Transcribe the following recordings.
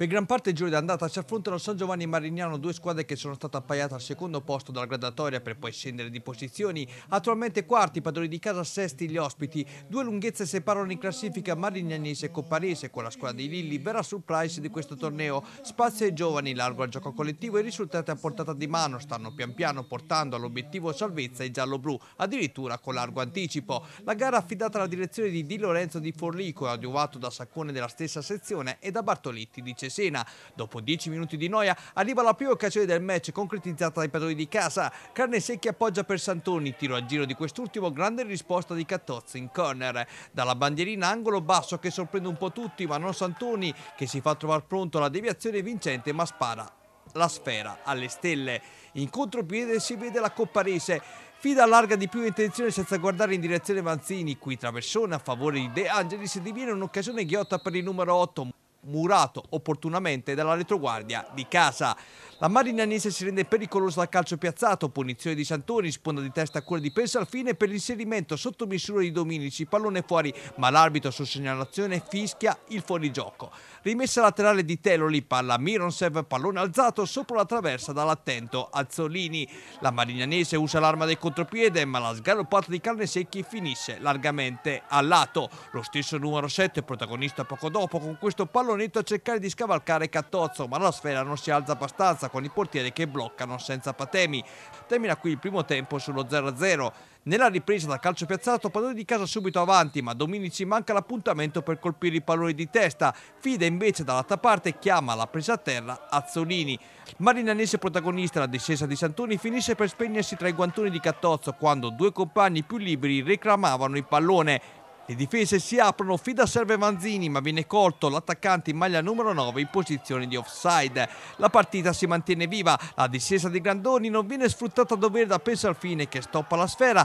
Per gran parte il giro d'andata si affrontano San Giovanni e Marignano, due squadre che sono state appaiate al secondo posto dalla gradatoria per poi scendere di posizioni. Attualmente quarti, padroni di casa sesti gli ospiti. Due lunghezze separano in classifica Marignanese e Copparese con la squadra di Lilli, vera surprise di questo torneo. Spazio ai giovani, largo al gioco collettivo e risultati a portata di mano stanno pian piano portando all'obiettivo salvezza i giallo-blu, addirittura con largo anticipo. La gara affidata alla direzione di Di Lorenzo di Forlico e adiuvato da Saccone della stessa sezione e da Bartolitti di Cesena. Dopo 10 minuti di noia arriva la prima occasione del match concretizzata dai padroni di casa. Carne Secchi appoggia per Santoni, tiro a giro di quest'ultimo, grande risposta di Cattozzi in corner. Dalla bandierina angolo basso che sorprende un po' tutti, ma non Santoni che si fa trovare pronto alla deviazione vincente ma spara la sfera alle stelle. In contropiede si vede la Copparese. Fida allarga di più intenzione senza guardare in direzione Manzini, qui traversone a favore di De Angelis diviene un'occasione ghiotta per il numero 8 murato opportunamente dalla retroguardia di casa. La Marignanese si rende pericolosa dal calcio piazzato, punizione di Santoni, sponda di testa a quella di Pensa al fine per l'inserimento sotto misura di Dominici, pallone fuori, ma l'arbitro su segnalazione fischia il fuorigioco. Rimessa laterale di Teloli, palla Mironsev, pallone alzato sopra la traversa dall'attento Azzolini. La Marignanese usa l'arma del contropiede, ma la sgaloppata di carne secchi finisce largamente al lato. Lo stesso numero 7, protagonista poco dopo, con questo pallonetto a cercare di scavalcare Cattozzo, ma la sfera non si alza abbastanza con i portieri che bloccano senza patemi. Termina qui il primo tempo sullo 0-0. Nella ripresa da calcio piazzato, padrone di casa subito avanti, ma Dominici manca l'appuntamento per colpire i palloni di testa. Fide invece dall'altra parte chiama la presa a terra Azzolini. Marinanese protagonista, la discesa di Santoni finisce per spegnersi tra i guantoni di Cattozzo quando due compagni più liberi reclamavano il pallone. Le difese si aprono, Fida serve Manzini ma viene colto l'attaccante in maglia numero 9 in posizione di offside. La partita si mantiene viva, la discesa di Grandoni non viene sfruttata a dovere da Pensalfine che stoppa la sfera.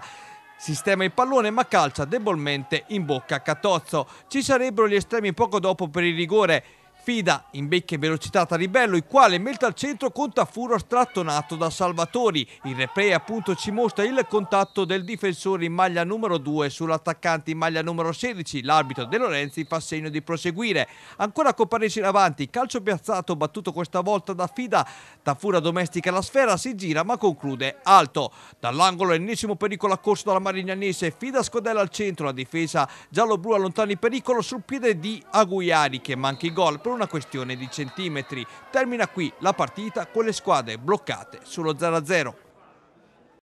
Sistema il pallone ma calcia debolmente in bocca a Catozzo. Ci sarebbero gli estremi poco dopo per il rigore. Fida in becca e velocità Taribello, il quale mette al centro Contafuro strattonato da Salvatori. Il replay appunto ci mostra il contatto del difensore in maglia numero 2 sull'attaccante in maglia numero 16. L'arbitro De Lorenzi fa segno di proseguire. Ancora Copparesi in avanti, calcio piazzato battuto questa volta da Fida. Tafura domestica la sfera, si gira ma conclude alto. Dall'angolo ennesimo pericolo a corso dalla Marignanese, Fida scodella al centro, la difesa giallo-blu allontana il pericolo sul piede di Aguiari che manca il gol per una questione di centimetri. Termina qui la partita con le squadre bloccate sullo 0-0.